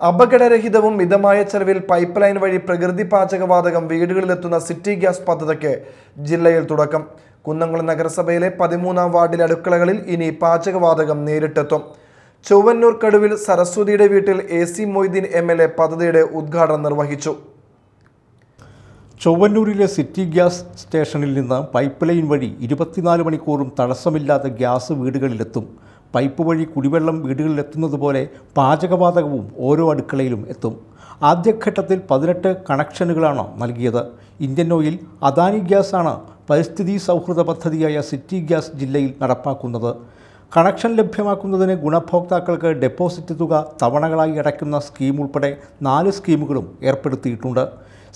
അപകടരഹിതവും മിതമായ ചെലവിൽ pipe line വഴി പ്രകൃതി പാചകവാതകം വീടുകളിലെത്തുന്ന സിറ്റി ഗ്യാസ് പദ്ധതിക്ക് ജില്ലയിൽ തുടക്കം. കുന്നംകുളം നഗരസഭയിലെ പതിമൂന്നാം വാർഡിലെ അടുക്കളകളിൽ ഇനി പാചകവാതകം നേരിട്ടെത്തും. ചൊവ്വന്നൂർ കടുവിൽ സരസ്വതിയുടെ വീട്ടിൽ A C Moideen M L A പദ്ധതിയുടെ ഉദ്ഘാടനം നിർവഹിച്ചു. ചൊവ്വന്നൂരിലെ സിറ്റി ഗ്യാസ് സ്റ്റേഷനിൽ നിന്ന് പൈപ്പ് ലൈൻ വഴി ഇരുപത്തിനാല് മണിക്കൂറും തടസ്സമില്ലാതെ ഗ്യാസ് വീടുകളിലെത്തും. പൈപ്പ് വഴി കുടിവെള്ളം വീടുകളിൽ എത്തുന്നത് പോലെ പാചകവാതകവും ഓരോ അടുക്കളയിലും എത്തും. ആദ്യഘട്ടത്തിൽ പതിനെട്ട് കണക്ഷനുകളാണ് നൽകിയത്. ഇന്ത്യൻ ഓയിൽ അദാനി ഗ്യാസാണ് പരിസ്ഥിതി സൗഹൃദ പദ്ധതിയായ സിറ്റി ഗ്യാസ് ജില്ലയിൽ നടപ്പാക്കുന്നത്. കണക്ഷൻ ലഭ്യമാക്കുന്നതിന് ഗുണഭോക്താക്കൾക്ക് ഡെപ്പോസിറ്റ് തുക തവണകളായി അടയ്ക്കുന്ന സ്കീം ഉൾപ്പെടെ നാല് സ്കീമുകളും ഏർപ്പെടുത്തിയിട്ടുണ്ട്.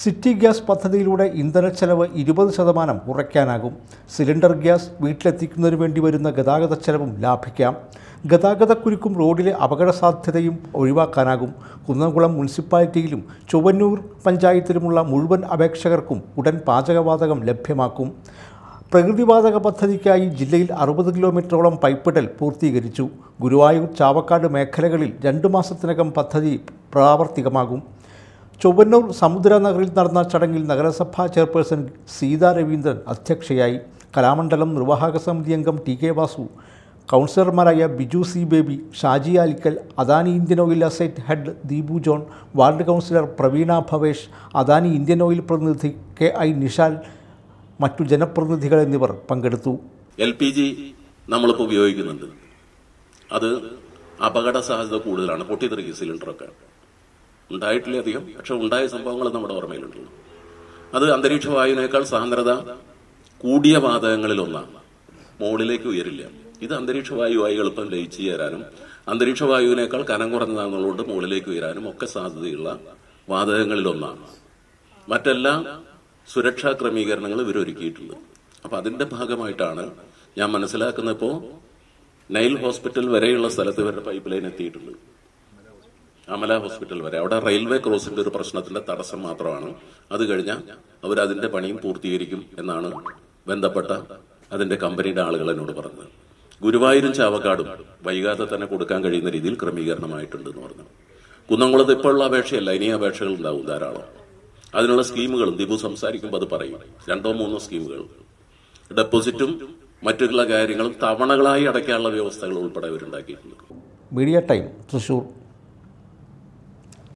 സിറ്റി ഗ്യാസ് പദ്ധതിയിലൂടെ ഇന്ധന ചെലവ് ഇരുപത് ശതമാനം കുറയ്ക്കാനാകും. സിലിണ്ടർ ഗ്യാസ് വീട്ടിലെത്തിക്കുന്നതിന് വേണ്ടി വരുന്ന ഗതാഗത ചെലവും ലാഭിക്കാം. ഗതാഗതക്കുരുക്കും റോഡിലെ അപകട സാധ്യതയും ഒഴിവാക്കാനാകും. കുന്നംകുളം മുനിസിപ്പാലിറ്റിയിലും ചൊവ്വന്നൂർ പഞ്ചായത്തിലുമുള്ള മുഴുവൻ അപേക്ഷകർക്കും ഉടൻ പാചകവാതകം ലഭ്യമാക്കും. പ്രകൃതിവാതക പദ്ധതിക്കായി ജില്ലയിൽ അറുപത് കിലോമീറ്ററോളം പൈപ്പിടൽ പൂർത്തീകരിച്ചു. ഗുരുവായൂർ ചാവക്കാട് മേഖലകളിൽ രണ്ടു മാസത്തിനകം പദ്ധതി പ്രാവർത്തികമാകും. ചൊവ്വന്നൂർ സമുദ്രനഗറിൽ നടന്ന ചടങ്ങിൽ നഗരസഭാ ചെയർപേഴ്സൺ സീതാ രവീന്ദ്രൻ അധ്യക്ഷയായി കലാമണ്ഡലം നിർവാഹക സമിതി അംഗം ടി കെ വാസു കൗൺസിലർമാരായ Biju C Baby Shaji Alikkal Adani Indian oil asset head Deepu John ward councillor Praveena Bhavesh Adani Indian oil പ്രതിനിധി കെ ഐ നിഷാൽ മറ്റു ജനപ്രതിനിധികൾ എന്നിവർ പങ്കെടുത്തു. എൽ പി ജി നമ്മളിപ്പോൾ ഉപയോഗിക്കുന്നുണ്ട്. അത് അപകട സാധ്യത കൂടുതലാണ്. പൊട്ടിത്തെറിക്കും സിലിണ്ടറൊക്കെ. ഉണ്ടായിട്ടില്ല അധികം പക്ഷെ ഉണ്ടായ സംഭവങ്ങൾ നമ്മുടെ ഓർമ്മയിലുണ്ട്. അത് അന്തരീക്ഷ വായുവിനേക്കാൾ സാന്ദ്രത കൂടിയ വാതകങ്ങളിൽ ഒന്നാണ് മുകളിലേക്ക് ഉയരില്ല. ഇത് അന്തരീക്ഷ വായുവായി എളുപ്പം ലയിച്ചു ചേരാനും അന്തരീക്ഷ വായുവിനേക്കാൾ കനം കുറഞ്ഞതാണെന്നുള്ളതുകൊണ്ട് മുകളിലേക്ക് ഉയരാനും ഒക്കെ സാധ്യതയുള്ള വാതകങ്ങളിൽ ഒന്നാണ് മറ്റെല്ലാ സുരക്ഷാ ക്രമീകരണങ്ങൾ ഇവരൊരുക്കിയിട്ടുള്ളത് അപ്പൊ അതിന്റെ ഭാഗമായിട്ടാണ് ഞാൻ മനസ്സിലാക്കുന്നപ്പോ നൈൽ ഹോസ്പിറ്റൽ വരെയുള്ള സ്ഥലത്ത് ഇവരുടെ പൈപ്പ് ലൈൻ എത്തിയിട്ടുണ്ട്. അമല ഹോസ്പിറ്റൽ വരെ. അവിടെ റെയിൽവേ ക്രോസിന്റെ ഒരു പ്രശ്നത്തിന്റെ തടസ്സം മാത്രമാണ്. അത് കഴിഞ്ഞാൽ അവർ അതിന്റെ പണിയും പൂർത്തീകരിക്കും എന്നാണ് ബന്ധപ്പെട്ട അതിന്റെ കമ്പനിയുടെ ആളുകൾ എന്നോട് പറഞ്ഞത്. ഗുരുവായൂരും ചാവക്കാടും വൈകാതെ തന്നെ കൊടുക്കാൻ കഴിയുന്ന രീതിയിൽ ക്രമീകരണമായിട്ടുണ്ട് എന്ന് പറഞ്ഞു. കുന്നംകുളത്ത് ഇപ്പോഴുള്ള അപേക്ഷയല്ല ഇനി അപേക്ഷകൾ ഉണ്ടാവും ധാരാളം. അതിനുള്ള സ്കീമുകളും ദിബു സംസാരിക്കുമ്പോൾ അത് പറയും. രണ്ടോ മൂന്നോ സ്കീമുകൾ. ഡെപ്പോസിറ്റും മറ്റുള്ള കാര്യങ്ങളും തവണകളായി അടയ്ക്കാനുള്ള വ്യവസ്ഥകൾ ഉൾപ്പെടെ അവരുണ്ടാക്കിയിട്ടുണ്ട് മീഡിയ ടൈം തൃശൂർ